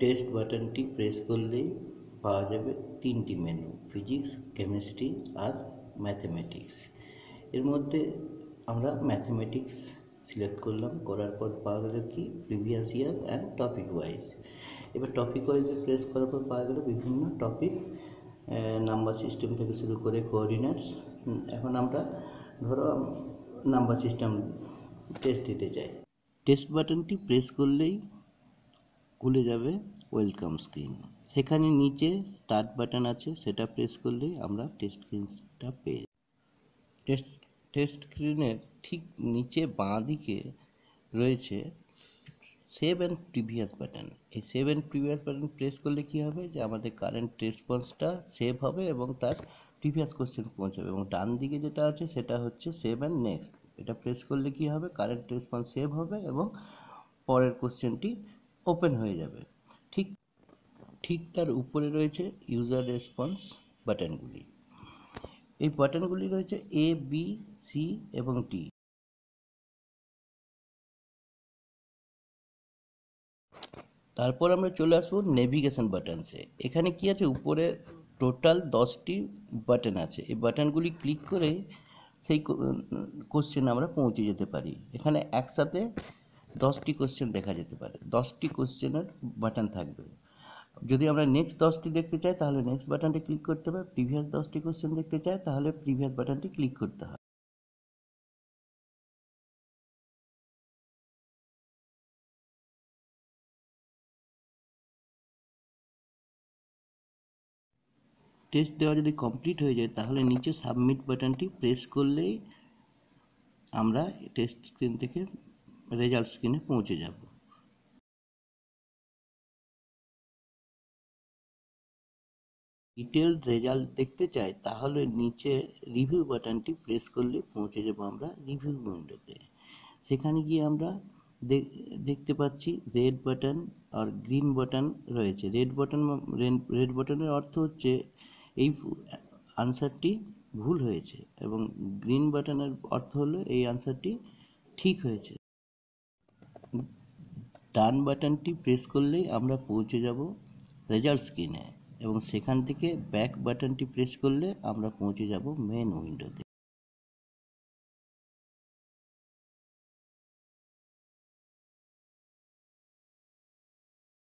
Test বাটনটি press করলেই পাওয়া যাবে তিনটি মেনু ফিজিক্স কেমিস্ট্রি আর ম্যাথমেটিক্স এর মধ্যে আমরা ম্যাথমেটিক্স সিলেক্ট করলাম, করার পর পাওয়া গেল কি? Previous year and topic wise এবার টপিক ওয়াইজে প্রেস করার পর পাওয়া গেল বিভিন্ন টপিক নাম্বার সিস্টেম থেকে শুরু করে কোঅর্ডিনেটস এখন আমরা ধরো নাম্বার সিস্টেম টেস্ট দিতে চাই। টেস্ট বাটনটি প্রেস করলেই খুলে যাবে ওয়েলকাম স্ক্রিন সেখানে নিচে স্টার্ট বাটন আছে, সেটা প্রেস করলেই আমরা টেস্ট স্ক্রিনটা পেয়ে টেস্ট টেস্ট স্ক্রিনের ঠিক নিচে বাঁ দিকে রয়েছে সেভ অ্যান্ড প্রিভিয়াস বাটন এই save and previous button press করলে কী হবে? যে আমাদের কারেন্ট রেসপন্সটা সেভ হবে এবং তার প্রিভিয়াস কোশ্চেন পৌঁছাবে এবং ডান দিকে যেটা আছে সেটা হচ্ছে সেভ অ্যান্ড নেক্সট এটা প্রেস করলে কী হবে? কারেন্ট রেসপন্স সেভ হবে এবং পরের কোশ্চেনটি ওপেন হয়ে যাবে। ঠিক ঠিক তার উপরে রয়েছে ইউজার রেসপন্স বাটনগুলি এই বাটনগুলি রয়েছে এ বি সি এবং টি তারপর আমরা চলে আসব নেভিগেশন বাটনসে এখানে কি আছে? উপরে টোটাল দশটি বাটন আছে। এই বাটনগুলি ক্লিক করে সেই কোশ্চেন আমরা পৌঁছে যেতে পারি। এখানে একসাথে দশটি কোশ্চেন দেখা যেতে পারে। দশটি কোশ্চেনের বাটন থাকবে। যদি আমরা নেক্সট দশটি দেখতে চাই, তাহলে নেক্সট বাটনটি ক্লিক করতে হবে। প্রিভিয়াস দশটি কোশ্চেন দেখতে চাই, তাহলে প্রিভিয়াস বাটনটি ক্লিক করতে হবে। টেস্ট দেওয়া যদি কমপ্লিট হয়ে যায়, তাহলে নিচে সাবমিট বাটনটি প্রেস করলেই আমরা টেস্ট স্ক্রিন থেকে রেজাল্ট স্ক্রিনে পৌঁছে যাব। ডিটেল রেজাল্ট দেখতে চাই, তাহলে নিচে রিভিউ বাটনটি প্রেস করলে পৌঁছে যাব আমরা রিভিউ উইন্ডোতে সেখানে গিয়ে আমরা দেখতে পাচ্ছি রেড বাটন আর গ্রিন বাটন রয়েছে। রেড বাটন রেড বাটনের অর্থ হচ্ছে এই আনসারটি ভুল হয়েছে এবং গ্রিন বাটনের অর্থ হলো এই আনসারটি ঠিক হয়েছে। ডান বাটনটি প্রেস করলেই আমরা পৌঁছে যাব রেজাল্ট স্ক্রিনে এবং সেখান থেকে ব্যাক বাটনটি প্রেস করলে আমরা পৌঁছে যাব মেন উইন্ডোতে।